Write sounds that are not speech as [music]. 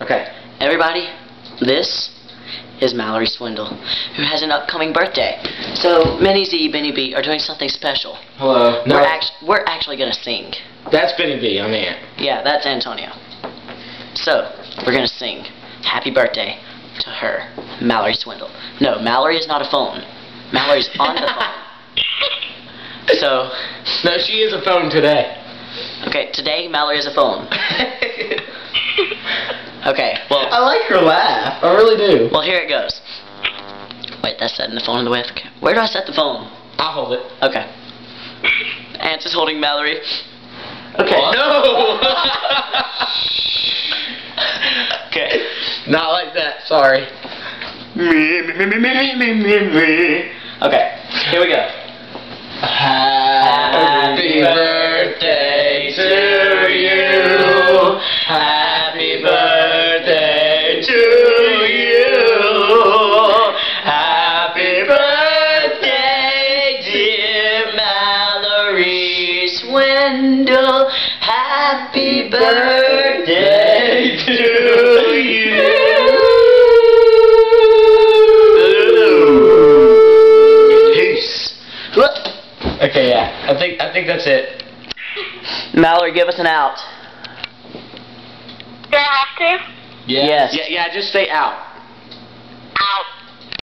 Okay. Everybody, this is Malorie Swindle, who has an upcoming birthday. So, Mini Z, Benny B are doing something special. Hello. No, We're, act- we're actually going to sing. that's Benny B. I'm Ant. Yeah, that's Antonio. So, we're going to sing Happy Birthday to her, Malorie Swindle. No, Malorie is not a phone. Malorie's on the phone. [laughs] So, No, she is a phone today. okay, today Malorie is a phone. [laughs] Okay, well, I like her laugh. I really do. well here it goes. Wait, that's setting the phone in the way. of the ca- Where do I set the phone? I'll hold it. Okay. Ants is holding Malorie. Okay. [laughs] No. [laughs] Okay. Not like that. Sorry. Me, me, me, me, me, me, me, me. Okay. Here we go. Swindle. Happy birthday to you. Peace. Okay, yeah. I think I think that's it. Malorie, give us an out. Do I have to? Yeah. Yes. Yeah, yeah. Just stay out.